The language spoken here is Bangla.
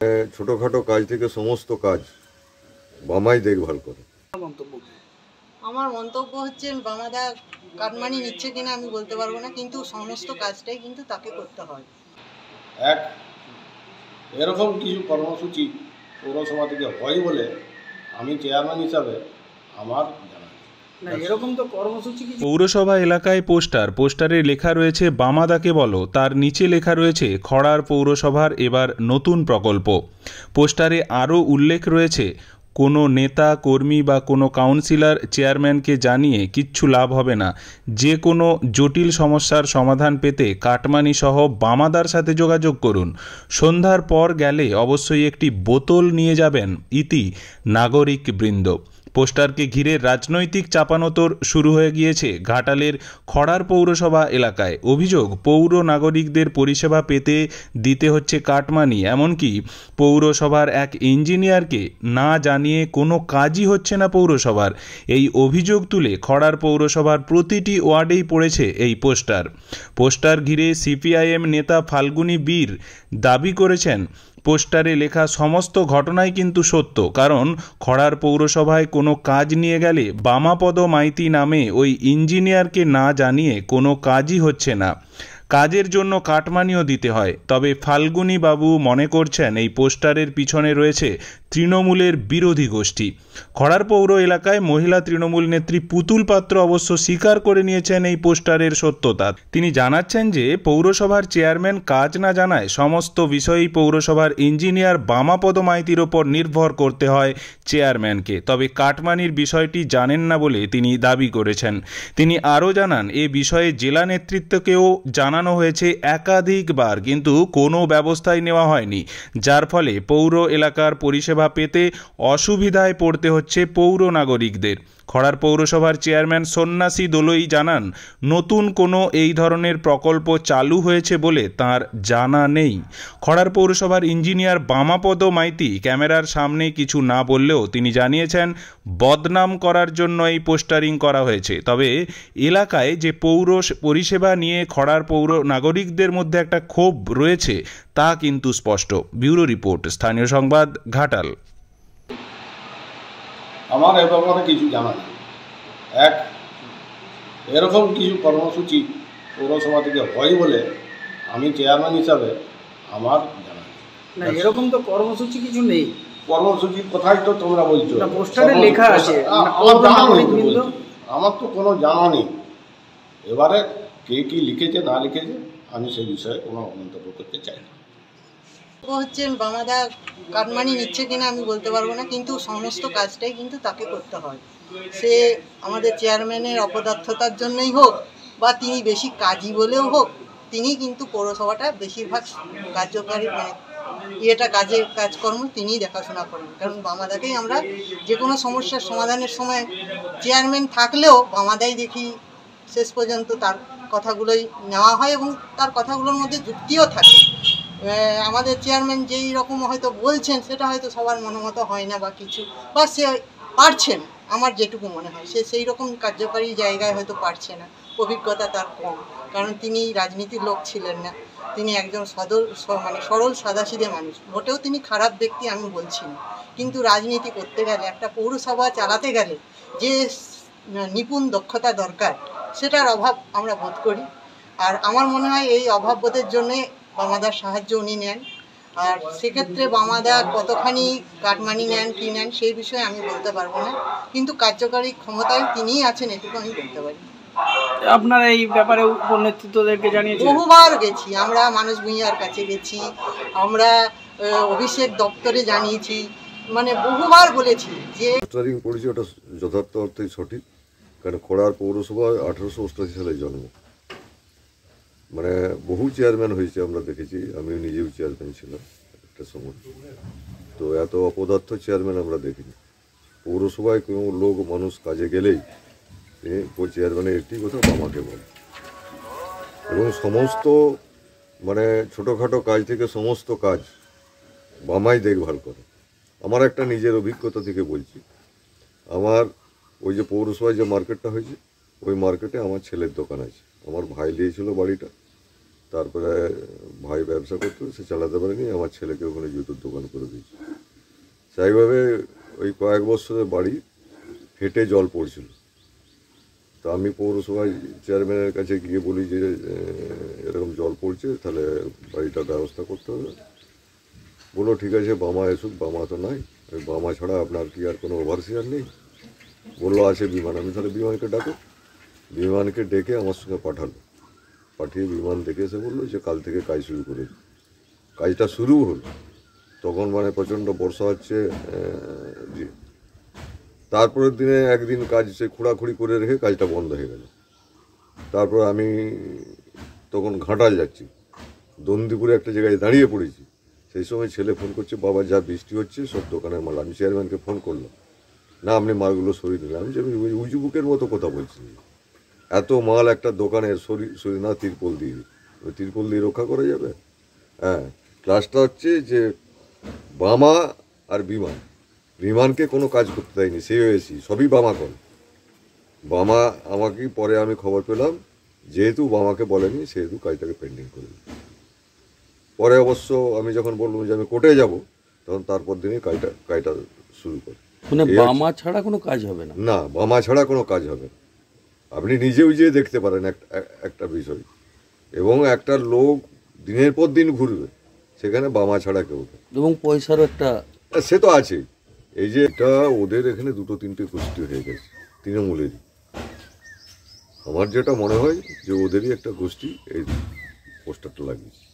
এ, ছোটখাটো কাজ থেকে সমস্ত কাজ বামাই দেখভাল করে। আমার মন্তব্য হচ্ছে বামাদা কাটমানি নিচ্ছে কিনা আমি বলতে পারব না কিন্তু সমস্ত কাজটাই কিন্তু তাকে করতে হয়। এক এরকম কিছু কর্মসূচি পৌরসভা থেকে হয় বলে আমি চেয়ারম্যান হিসাবে আমার পৌরসভা এলাকায় পোস্টার, পোস্টারে লেখা রয়েছে বামাদাকে বলো, তার নিচে লেখা রয়েছে, খড়ার পৌরসভার এবার নতুন প্রকল্প। পোস্টারে আরও উল্লেখ রয়েছে, কোনো নেতা, কর্মী বা কোনো কাউন্সিলর, চেয়ারম্যানকে জানিয়ে কিচ্ছু লাভ হবে না। যে কোনো জটিল সমস্যার সমাধান পেতে কাটমানি সহ বামাদার সাথে যোগাযোগ করুন। সন্ধ্যার পর গেলে অবশ্যই একটি বোতল নিয়ে যাবেন ইতি নাগরিক বৃন্দ পোস্টারকে ঘিরে রাজনৈতিক চাপানোতর শুরু হয়ে গিয়েছে ঘাটালের খড়ার পৌরসভা এলাকায়। অভিযোগ, পৌর নাগরিকদের পরিষেবা পেতে দিতে হচ্ছে কাটমানি। এমনকি পৌরসভার এক ইঞ্জিনিয়ারকে না জানিয়ে কোনো কাজই হচ্ছে না পৌরসভার। এই অভিযোগ তুলে খড়ার পৌরসভার প্রতিটি ওয়ার্ডেই পড়েছে এই পোস্টার। পোস্টার ঘিরে সিপিআইএম নেতা ফাল্গুনী বীর দাবি করেছেন, পোস্টারে লেখা সমস্ত ঘটনাই কিন্তু সত্য। কারণ খড়ার পৌরসভায় কোনো কাজ নিয়ে গেলে বামাপদ মাইতি নামে ওই ইঞ্জিনিয়ারকে না জানিয়ে কোনো কাজই হচ্ছে না। কাজের জন্য কাটমানিও দিতে হয়। তবে ফাল্গুনি বাবু মনে করছেন এই পোস্টারের পিছনে রয়েছে তৃণমূলের বিরোধী গোষ্ঠী। খড়ার পৌর এলাকায় মহিলা তৃণমূল নেত্রী পুতুল পাত্র অবশ্য স্বীকার করে নিয়েছেন এই পোস্টারের সত্যতা। তিনি জানাচ্ছেন যে, পৌরসভার চেয়ারম্যান কাজ না জানায় সমস্ত বিষয়েই পৌরসভার ইঞ্জিনিয়ার বামাপদ মাইতির ওপর নির্ভর করতে হয় চেয়ারম্যানকে। তবে কাটমানির বিষয়টি জানেন না বলে তিনি দাবি করেছেন। তিনি আরও জানান, এ বিষয়ে জেলা নেতৃত্বকেও জানানো হয়েছে একাধিকবার, কিন্তু কোনো ব্যবস্থাই নেওয়া হয়নি। যার ফলে পৌর এলাকার পরিষেবা পেতে অসুবিধায় পড়তে হচ্ছে পৌর নাগরিকদের। খড়ার পৌরসভার চেয়ারম্যান সন্ন্যাসী দোলই জানান, নতুন কোনো এই ধরনের প্রকল্প চালু হয়েছে বলে তার জানা নেই। খড়ার পৌরসভার ইঞ্জিনিয়ার বামাপদ মাইতি ক্যামেরার সামনে কিছু না বললেও তিনি জানিয়েছেন, বদনাম করার জন্য এই পোস্টারিং করা হয়েছে। তবে এলাকায় যে পৌর পরিষেবা নিয়ে খড়ার পৌর নাগরিকদের মধ্যে একটা ক্ষোভ রয়েছে তা কিন্তু স্পষ্ট। ব্যুরো রিপোর্ট, স্থানীয় সংবাদ, ঘাটাল। আমার এ ব্যাপারে কিছু জানা নেই। এক এরকম কিছু কর্মসূচি পৌরসভা থেকে হয় বলে আমি চেয়ারম্যান হিসাবে আমার জানা না এরকম তো কর্মসূচি কিছু নেই। কর্মসূচির কথাই তো তোমরা বলছো। পোস্টারে লেখা আছে। আমার জানা নেই তো আমার তো কোনো জানা নেই। এবারে কে কি লিখেছে না লিখেছে আমি সেই বিষয়ে কোনো মন্তব্য করতে চাই না। হচ্ছে বামাদা কাটমানি নিচ্ছে কিনা আমি বলতে পারব না, কিন্তু সমস্ত কাজটাই কিন্তু তাকে করতে হয়। সে আমাদের চেয়ারম্যানের অপদার্থতার জন্যই হোক বা তিনি বেশি কাজী বলেও হোক, তিনি কিন্তু পৌরসভাটা বেশিরভাগ কার্যকারী মানে ইয়েটা কাজের কাজকর্ম তিনিই দেখাশোনা করেন। কারণ বামাদাকেই আমরা যে কোনো সমস্যার সমাধানের সময় চেয়ারম্যান থাকলেও বামাদাই দেখি শেষ পর্যন্ত তার কথাগুলোই নেওয়া হয় এবং তার কথাগুলোর মধ্যে যুক্তিও থাকে। আমাদের চেয়ারম্যান যেই রকম হয়তো বলছেন, সেটা হয়তো সবার মনোমতো হয় না বা কিছু। বা সে পারছেন, আমার যেটুকু মনে হয়। সে সেই রকম কার্যকারী জায়গায় হয়তো পারছে না। অভিজ্ঞতা তার কম, কারণ তিনি রাজনীতির লোক ছিলেন না। তিনি একজন সদর স- মানে সরল সাদাসিধে মানুষ। মোটেও তিনি খারাপ ব্যক্তি আমি বলছি না। কিন্তু রাজনীতি করতে গেলে, একটা পৌরসভা চালাতে গেলে যে নিপুণ দক্ষতা দরকার, সেটার অভাব আমরা বোধ করি। আর আমার মনে হয় এই অভাব বোধের জন্যে বামাদার সাহায্য উনি নেন। আর সেক্ষেত্রে বামাদা কতখানি কাটমানি নেন কি নেন সেই বিষয়ে আমি বলতে পারব না। কিন্তু কার্যকারী ক্ষমতায় তিনিই আছেন এটুকু আমি বলতে পারি। আপনারা এই ব্যাপারে উপর নেতৃত্বদেরকে বহুবার গেছি। আমরা মানুষ ভূঁইয়ার কাছে গেছি। আমরা অভিষেক দপ্তরে জানিয়েছি। মানে বহুবার বলেছি যে করেছি ওটা যথার্থ অর্থেই সঠিক। কারণ খোড়ার পৌরসভা আঠারোশো অষ্টাশি সালে জন্ম। মানে বহু চেয়ারম্যান হয়েছে আমরা দেখেছি, আমিও নিজেও চেয়ারম্যান ছিলাম একটা সময়। তো এত অপদার্থ চেয়ারম্যান আমরা দেখিনি। পৌরসভায় কোনো লোক, মানুষ কাজে গেলেই তিনি চেয়ারম্যানের একটি কথা আমাকে বলে। এবং সমস্ত মানে ছোটোখাটো কাজ থেকে সমস্ত কাজ বামাই দেখভাল করে। আমার একটা নিজের অভিজ্ঞতা থেকে বলছি। আমার ওই যে পৌরসভায় যে মার্কেটটা হয়েছে, ওই মার্কেটে আমার ছেলের দোকান আছে। আমার ভাই দিয়েছিল বাড়িটা। তারপরে ভাই ব্যবসা করতো, সে চালাতে পারেনি, আমার ছেলেকে ওখানে জুতোর দোকান করে দিয়েছে। সেইভাবে ওই কয়েক বছরের বাড়ি হেঁটে জল পড়ছিল। তা আমি পৌরসভায় চেয়ারম্যানের কাছে গিয়ে বলি যে এরকম জল পড়ছে, তাহলে বাড়িটার ব্যবস্থা করতে হবে। বলল, ঠিক আছে, বামা এসুক, বামা তো নাই। ওই বামা ছাড়া আপনার কি আর কোনো ওভারসিয়ার নেই? বলল আছে বিমান, আমি তাহলে বিমানকে ডাকো। বিমানকে ডেকে আমার সঙ্গে পাঠালো। পাঠিয়ে বিমান দেখে এসে বলল যে কাল থেকে কাজ শুরু করে কাজটা শুরু হলো। তখন মানে প্রচণ্ড বর্ষা হচ্ছে তারপরের দিনে একদিন কাজ সে খোঁড়াখুড়ি করে রেখে কাজটা বন্ধ হয়ে গেল। তারপর আমি তখন ঘাটাল যাচ্ছি। দন্দিপুরে একটা জায়গায় দাঁড়িয়ে পড়েছি। সেই সময় ছেলে ফোন করছে, বাবা, যা বৃষ্টি হচ্ছে, সব দোকানের মাল। আমি চেয়ারম্যানকে ফোন করলাম। না, আপনি মালগুলো সরিয়ে দিলেন। আমি যে আমি উজুবুকের মতো কথা বলছি। এত মাল একটা দোকানের সরি সরি না তিরপল দিয়ে। ওই তিরপল দিয়ে রক্ষা করা যাবে? হ্যাঁ। ক্লাসটা হচ্ছে যে বামা আর বিমান। বিমানকে কোনো কাজ করতে দেয়নি সে হয়েছি সবই বামা কল বামা আমাকে পরে আমি খবর পেলাম যেহেতু বামাকে বলেনি সেহেতু কাজটাকে পেন্ডিং করে পরে অবশ্য আমি যখন বললাম যে আমি কোর্টে যাব তখন তারপর দিনই কাজটা কাজটা শুরু করি। মানে বামা ছাড়া কোনো কাজ হবে না? না বামা ছাড়া কোনো কাজ হবে না। আপনি নিজেও যেয়ে দেখতে পারেন এক- এক- একটা বিষয়। এবং একটা লোক দিনের পর দিন ঘুরবে সেখানে বামা ছাড়া কেউ এবং পয়সার একটা সে তো আছে। এই যে এটা ওদের এখানে দুটো তিনটে গোষ্ঠী হয়ে গেছে তৃণমূলেরই। আমার যেটা মনে হয় যে ওদেরই একটা গোষ্ঠী এই পোস্টারটা লাগিয়েছে।